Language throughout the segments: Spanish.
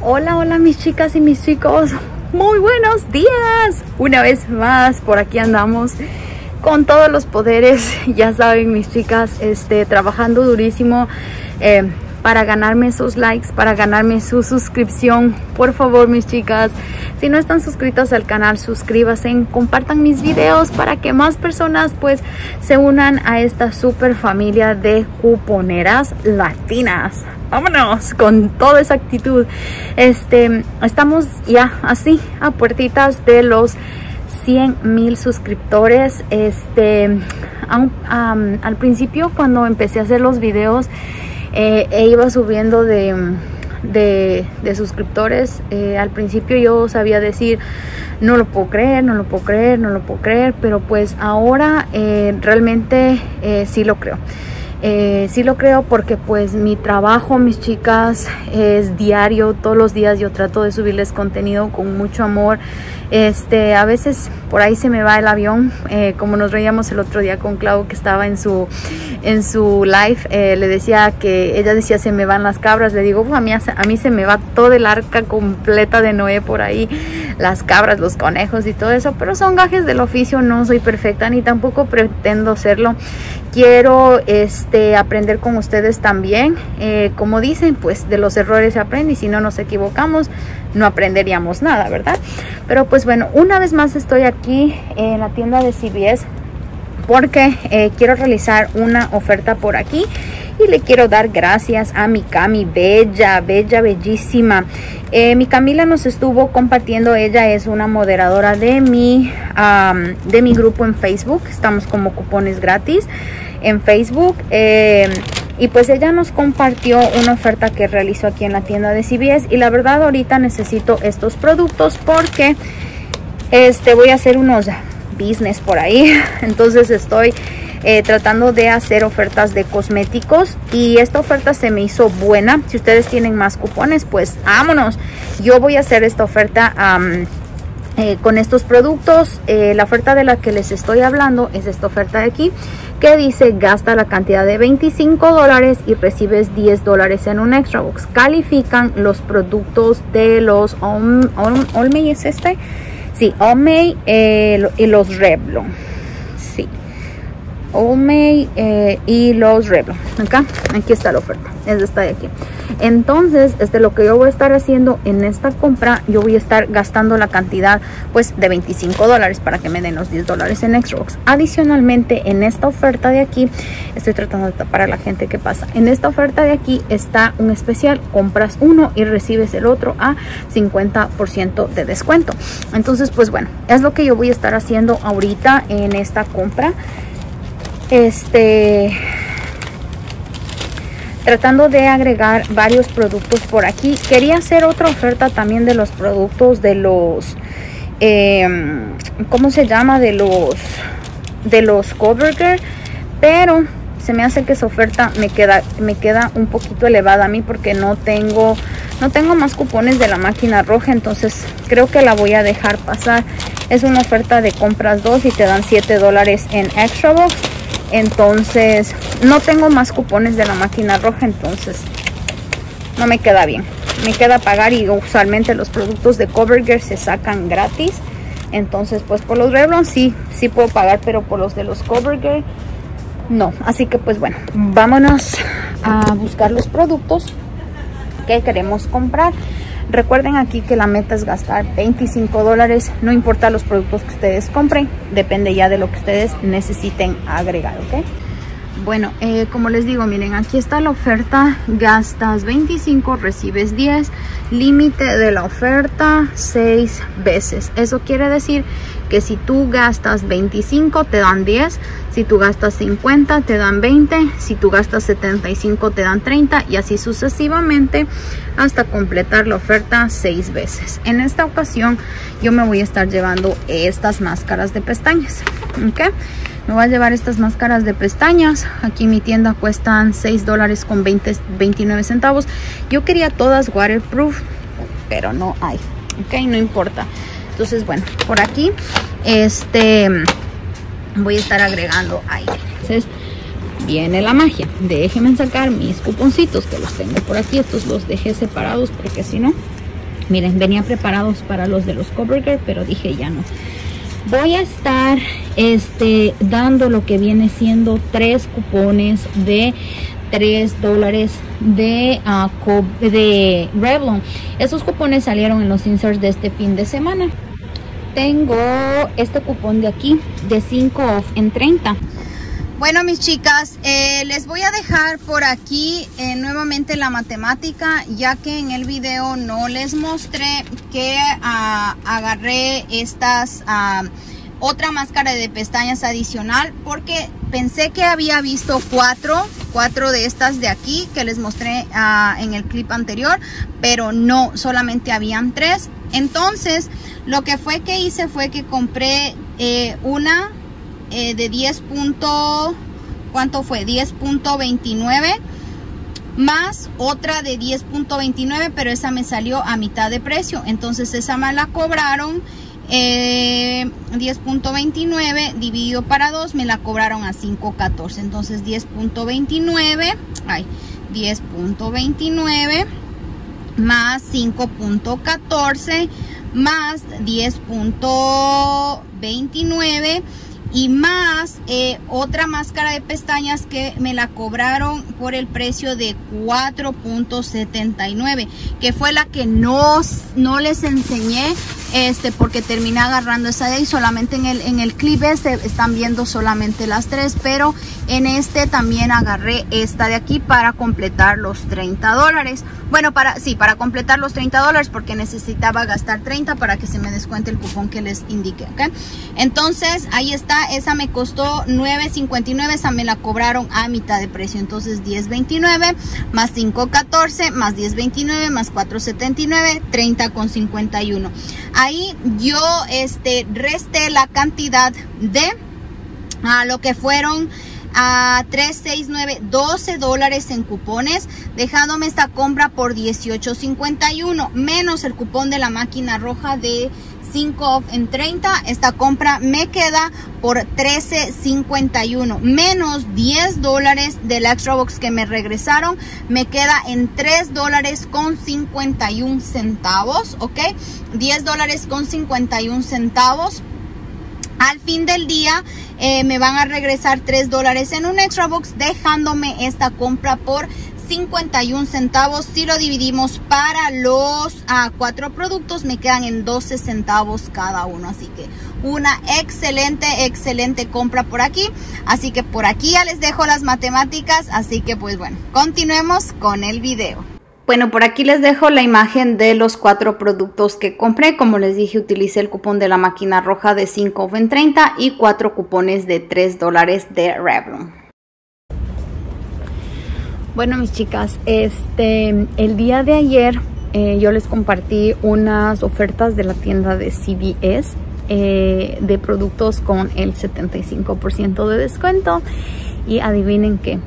Hola, hola mis chicas y mis chicos. Muy buenos días. Una vez más, por aquí andamos con todos los poderes. Ya saben mis chicas, este, trabajando durísimo. Eh, para ganarme sus likes, para ganarme su suscripción. Por favor, mis chicas, si no están suscritos al canal, suscríbanse, compartan mis videos para que más personas pues se unan a esta super familia de cuponeras latinas. Vámonos con toda esa actitud. Este, estamos ya así a puertitas de los 100 mil suscriptores. Este, al principio cuando empecé a hacer los videos, eh, e iba subiendo de, de, suscriptores. Eh, al principio yo sabía decir, no lo puedo creer, no lo puedo creer, no lo puedo creer, pero pues ahora eh, realmente sí lo creo. Sí lo creo porque pues mi trabajo, mis chicas, es diario, todos los días yo trato de subirles contenido con mucho amor. Este, a veces por ahí se me va el avión, como nos reíamos el otro día con Clau que estaba en su en su live eh, le decía que ella decía se me van las cabras le digo a mí, a mí se me va todo el arca completa de Noé por ahí las cabras los conejos y todo eso pero son gajes del oficio no soy perfecta ni tampoco pretendo serlo quiero este aprender con ustedes también. Eh, como dicen pues de los errores se aprende y si no nos equivocamos no aprenderíamos nada verdad pero pues bueno una vez más estoy aquí en la tienda de CBS porque eh, quiero realizar una oferta por aquí y le quiero dar gracias a mi Cami, bella, bella, bellísima. Eh, mi Camila nos estuvo compartiendo, ella es una moderadora de mi, de mi grupo en Facebook, estamos como cupones gratis en Facebook. Eh, y pues ella nos compartió una oferta que realizó aquí en la tienda de CBS y la verdad ahorita necesito estos productos porque este voy a hacer unos business por ahí. Entonces estoy eh, tratando de hacer ofertas de cosméticos y esta oferta se me hizo buena. Si ustedes tienen más cupones, pues vámonos. Yo voy a hacer esta oferta eh, con estos productos. Eh, la oferta de la que les estoy hablando es esta oferta de aquí que dice gasta la cantidad de 25 dólares y recibes 10 dólares en un extra box. Califican los productos de los Olmey, ¿es este? Sí, Omei eh, y los Revlon. Omei eh, y los Revlon. Acá, aquí está la oferta. Es esta de aquí. Entonces, este, lo que yo voy a estar haciendo en esta compra, yo voy a estar gastando la cantidad pues de 25 dólares para que me den los 10 dólares en Xbox. Adicionalmente, en esta oferta de aquí, estoy tratando de tapar a la gente que pasa. En esta oferta de aquí está un especial, compras uno y recibes el otro a 50% de descuento. Entonces, pues bueno, es lo que yo voy a estar haciendo ahorita en esta compra. Este tratando de agregar varios productos por aquí. Quería hacer otra oferta también de los productos de los, em, ¿cómo se llama? De los, de los Coverger, pero se me hace que esa oferta me queda, me queda un poquito elevada a mí porque no tengo, no tengo más cupones de la máquina roja, entonces creo que la voy a dejar pasar. Es una oferta de compras 2 y te dan 7 dólares en extra box entonces no tengo más cupones de la máquina roja entonces no me queda bien. Me queda pagar y usualmente los productos de Covergirl se sacan gratis. Entonces pues por los Revlon sí sí puedo pagar pero por los de los Covergirl no. Así que pues bueno vámonos a buscar los productos que queremos comprar Recuerden aquí que la meta es gastar 25 dólares, no importa los productos que ustedes compren, depende ya de lo que ustedes necesiten agregar, ¿ok? Bueno, eh, como les digo, miren, aquí está la oferta, gastas 25, recibes 10, límite de la oferta 6 veces. Eso quiere decir que si tú gastas 25 te dan 10, si tú gastas 50 te dan 20, si tú gastas 75 te dan 30 y así sucesivamente hasta completar la oferta 6 veces. En esta ocasión yo me voy a estar llevando estas máscaras de pestañas, ¿ok? Me voy a llevar estas máscaras de pestañas. Aquí mi tienda cuestan 6 dólares con 20, 29 centavos. Yo quería todas waterproof, pero no hay. Ok, no importa. Entonces, bueno, por aquí este voy a estar agregando aire. Entonces, viene la magia. Déjenme sacar mis cuponcitos que los tengo por aquí. Estos los dejé separados porque si no, miren venía preparados para los de los Coburger pero dije ya no voy a estar este dando lo que viene siendo tres cupones de 3 dólares de, uh, de Revlon. Esos cupones salieron en los inserts de este fin de semana. Tengo este cupón de aquí de 5 off en 30. Bueno, mis chicas, eh, les voy a dejar por aquí eh, nuevamente la matemática, ya que en el video no les mostré que uh, agarré estas, uh, otra máscara de pestañas adicional, porque pensé que había visto cuatro, cuatro de estas de aquí que les mostré uh, en el clip anterior, pero no, solamente habían tres. Entonces, lo que fue que hice fue que compré eh, una eh, de 10. ¿Cuánto fue? 10.29 más otra de 10.29, pero esa me salió a mitad de precio. Entonces esa me la cobraron 10.29 eh, dividido para 2 me la cobraron a 5.14 entonces 10.29 ay 10.29 más 5.14 más 10.29 y más eh, otra máscara de pestañas que me la cobraron por el precio de 4.79 que fue la que no, no les enseñé este porque terminé agarrando esa de ahí. Solamente en el, en el clip este están viendo solamente las tres pero en este también agarré esta de aquí para completar los 30 dólares. Bueno para sí para completar los 30 dólares porque necesitaba gastar 30 para que se me descuente el cupón que les indique ¿ok? entonces ahí está esa me costó 9.59 esa me la cobraron a mitad de precio. Entonces 10.29 más 5.14 más 10.29 más 4.79 30 con 51 ahí yo este resté la cantidad de a lo que fueron a 369 12 dólares en cupones dejándome esta compra por 18.51 menos el cupón de la máquina roja de 5 off en 30 esta compra me queda por 13.51 menos 10 dólares del extra box que me regresaron. Me queda en 3 dólares con 51 centavos ok 10 dólares con 51 centavos. Al fin del día eh, me van a regresar 3 dólares en un extra box dejándome esta compra por 51 centavos. Si lo dividimos para los uh, cuatro productos, me quedan en 12 centavos cada uno. Así que una excelente, excelente compra por aquí. Así que por aquí ya les dejo las matemáticas. Así que pues bueno, continuemos con el video. Bueno, por aquí les dejo la imagen de los cuatro productos que compré. Como les dije, utilicé el cupón de la máquina roja de 5 en 30 y cuatro cupones de 3 dólares de Revlon. Bueno, mis chicas, este, el día de ayer eh, yo les compartí unas ofertas de la tienda de CVS eh, de productos con el 75% de descuento. Y adivinen qué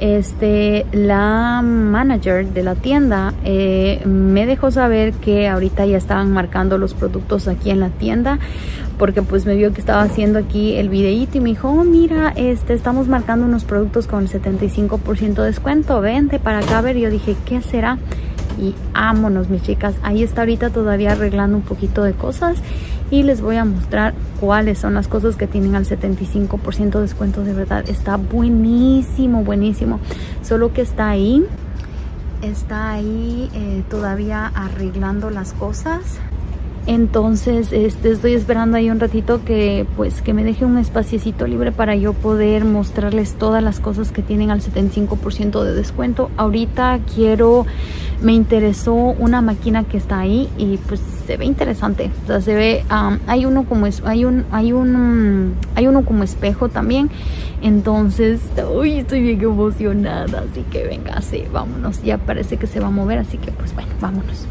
este la manager de la tienda eh, me dejó saber que ahorita ya estaban marcando los productos aquí en la tienda porque pues me vio que estaba haciendo aquí el videíto y me dijo oh, mira este estamos marcando unos productos con el 75% de descuento vente para acá a ver yo dije qué será y ámonos mis chicas. Ahí está ahorita todavía arreglando un poquito de cosas y les voy a mostrar cuáles son las cosas que tienen al 75% de descuento. De verdad está buenísimo buenísimo. Solo que está ahí está ahí eh, todavía arreglando las cosas entonces este, estoy esperando ahí un ratito que pues que me deje un espaciecito libre para yo poder mostrarles todas las cosas que tienen al 75% de descuento. Ahorita quiero me interesó una máquina que está ahí y pues se ve interesante. O sea se ve hay uno como es hay un hay un hay uno como espejo también. Entonces uy, estoy bien emocionada. Así que venga sí vámonos. Ya parece que se va a mover así que pues bueno vámonos.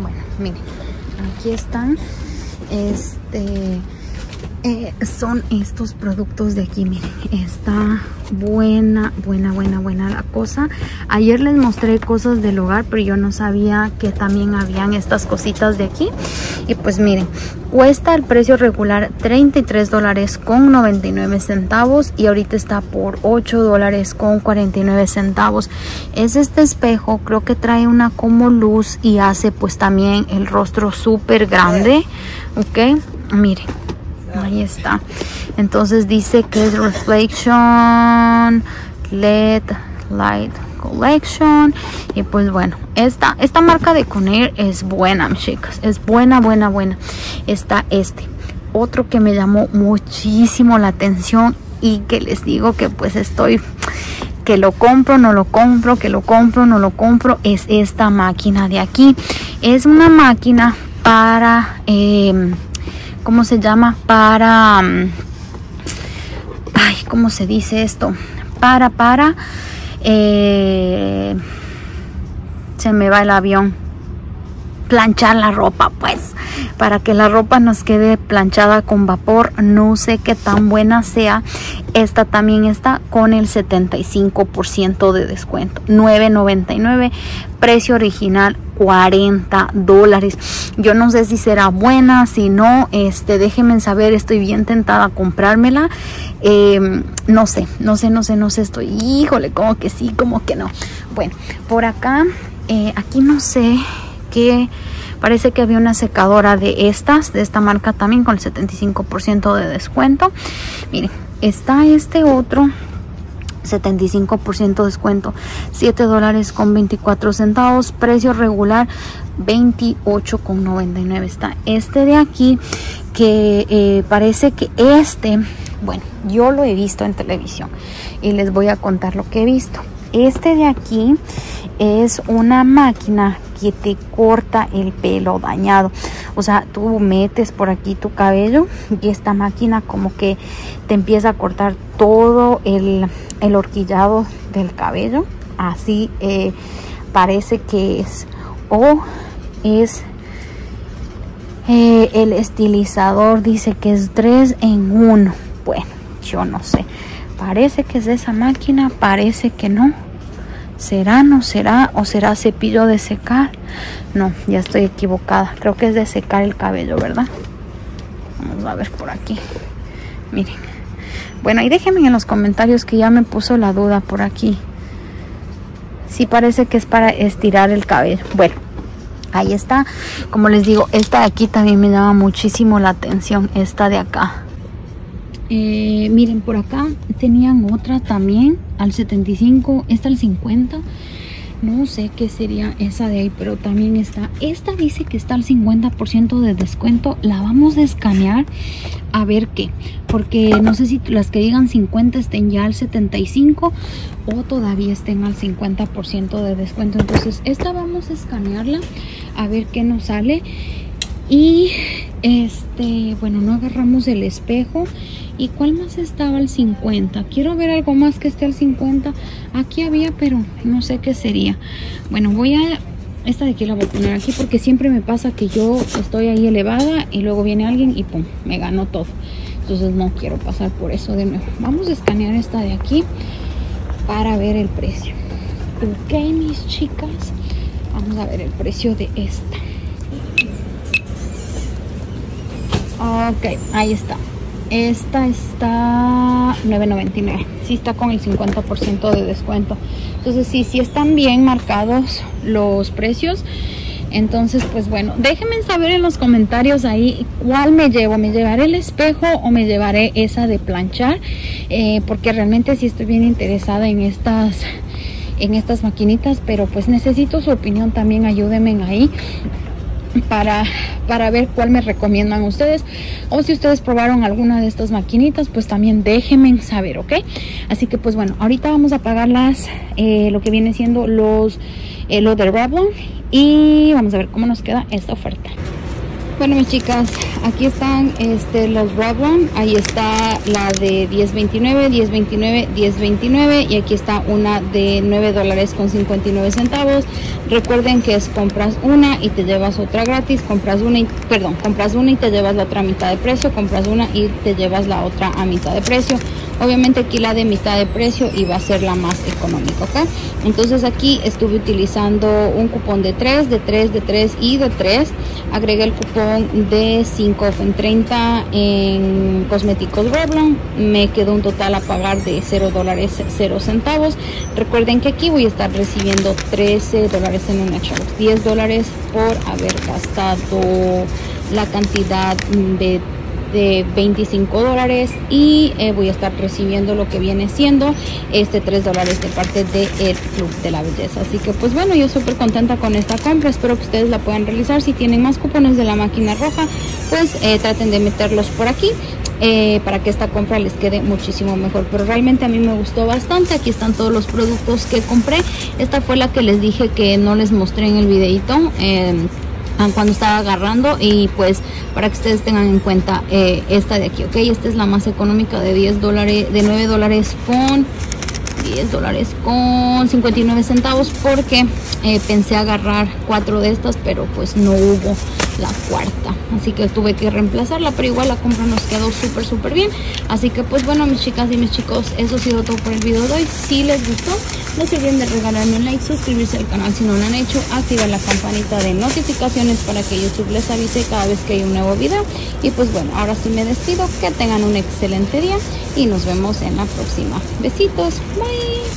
Bueno miren aquí están. Este eh, son estos productos de aquí miren. Está buena buena buena buena la cosa. Ayer les mostré cosas del hogar pero yo no sabía que también habían estas cositas de aquí. Y pues miren Cuesta el precio regular 33 dólares con 99 centavos y ahorita está por 8 dólares con 49 centavos. Es este espejo, creo que trae una como luz y hace pues también el rostro súper grande. Ok, miren, ahí está. Entonces dice que es Reflection LED Light Collection y pues bueno esta esta marca de Conair es buena mis chicas es buena buena buena está este otro que me llamó muchísimo la atención y que les digo que pues estoy que lo compro, no lo compro, que lo compro, no lo compro, es esta máquina de aquí. Es una máquina para, eh, ¿cómo se llama? Para, mm, ay, ¿cómo se dice esto? Para, para, eh, se me va el avión. Planchar la ropa pues para que la ropa nos quede planchada con vapor. No sé qué tan buena sea. Esta también está con el 75% de descuento. 9.99 precio original 40 dólares. Yo no sé si será buena si no este déjenme saber estoy bien tentada a comprármela. Em, no sé no sé no sé no sé estoy híjole como que sí como que no. Bueno por acá eh, aquí no sé qué parece que había una secadora de estas de esta marca también con el 75% de descuento. Miren está este otro 75% de descuento. 7 dólares con 24 centavos. Precio regular 28 con 99 está este de aquí que eh, parece que este bueno yo lo he visto en televisión y les voy a contar lo que he visto. Este de aquí es una máquina que te corta el pelo dañado. O sea, tú metes por aquí tu cabello y esta máquina como que te empieza a cortar todo el, el horquillado del cabello. Así eh, parece que es. O es eh, el estilizador dice que es 3 en 1. Bueno, yo no sé. Parece que es de esa máquina, parece que no. ¿Será, no será? ¿O será cepillo de secar? No, ya estoy equivocada. Creo que es de secar el cabello, ¿verdad? Vamos a ver por aquí. Miren. Bueno, y déjenme en los comentarios que ya me puso la duda por aquí. Sí parece que es para estirar el cabello. Bueno, ahí está. Como les digo, esta de aquí también me llama muchísimo la atención. Esta de acá. Eh, miren, por acá tenían otra también al 75, esta al 50. No sé qué sería esa de ahí, pero también está. Esta dice que está al 50% de descuento. La vamos a escanear a ver qué. Porque no sé si las que digan 50 estén ya al 75 o todavía estén al 50% de descuento. Entonces, esta vamos a escanearla a ver qué nos sale. Y este, bueno, no agarramos el espejo. ¿Y cuál más estaba al 50? Quiero ver algo más que esté al 50. Aquí había, pero no sé qué sería. Bueno, voy a... Esta de aquí la voy a poner aquí porque siempre me pasa que yo estoy ahí elevada y luego viene alguien y pum, me ganó todo. Entonces no quiero pasar por eso de nuevo. Vamos a escanear esta de aquí para ver el precio. Ok, mis chicas. Vamos a ver el precio de esta. Ok, ahí está. Esta está 9.99. Sí está con el 50% de descuento. Entonces sí, sí están bien marcados los precios. Entonces, pues bueno, déjenme saber en los comentarios ahí cuál me llevo. ¿Me llevaré el espejo o me llevaré esa de planchar? Eh, porque realmente sí estoy bien interesada en estas en estas maquinitas, pero pues necesito su opinión también, ayúdenme ahí para, para ver cuál me recomiendan ustedes. O si ustedes probaron alguna de estas maquinitas pues también déjenme saber ok así que pues bueno ahorita vamos a pagar las eh, lo que viene siendo los eh, lo del Revlon y vamos a ver cómo nos queda esta oferta. Bueno mis chicas, aquí están este, los Revlon, ahí está la de 10.29, 10.29, 10.29 y aquí está una de 9 dólares con 59 centavos. Recuerden que es compras una y te llevas otra gratis, compras una y, perdón, compras una y te llevas la otra a mitad de precio, compras una y te llevas la otra a mitad de precio. Obviamente aquí la de mitad de precio iba a ser la más económica, ¿ok? Entonces aquí estuve utilizando un cupón de 3, de 3, de 3 y de 3. Agregué el cupón de 25 en 30 en cosméticos Revlon. Me quedó un total a pagar de 0 dólares 0 centavos. Recuerden que aquí voy a estar recibiendo 13 dólares en una chart, 10 dólares por haber gastado la cantidad de de 25 dólares y eh, voy a estar recibiendo lo que viene siendo este 3 dólares de parte del el Club de la Belleza. Así que pues bueno, yo súper contenta con esta compra. Espero que ustedes la puedan realizar. Si tienen más cupones de la máquina roja, pues eh, traten de meterlos por aquí. Eh, para que esta compra les quede muchísimo mejor pero realmente a mí me gustó bastante aquí están todos los productos que compré esta fue la que les dije que no les mostré en el videito cuando estaba agarrando y pues para que ustedes tengan en cuenta eh, esta de aquí ok esta es la más económica de 10 dólares de 9 dólares con 10 dólares con 59 centavos porque eh, pensé agarrar cuatro de estas pero pues no hubo la cuarta. Así que tuve que reemplazarla pero igual la compra nos quedó súper súper bien. Así que pues bueno mis chicas y mis chicos eso ha sido todo por el video de hoy. Si les gustó no se olviden de regalarme un like suscribirse al canal si no lo han hecho activar la campanita de notificaciones para que youtube les avise cada vez que hay un nuevo video. Y pues bueno ahora sí me despido que tengan un excelente día y nos vemos en la próxima. Besitos bye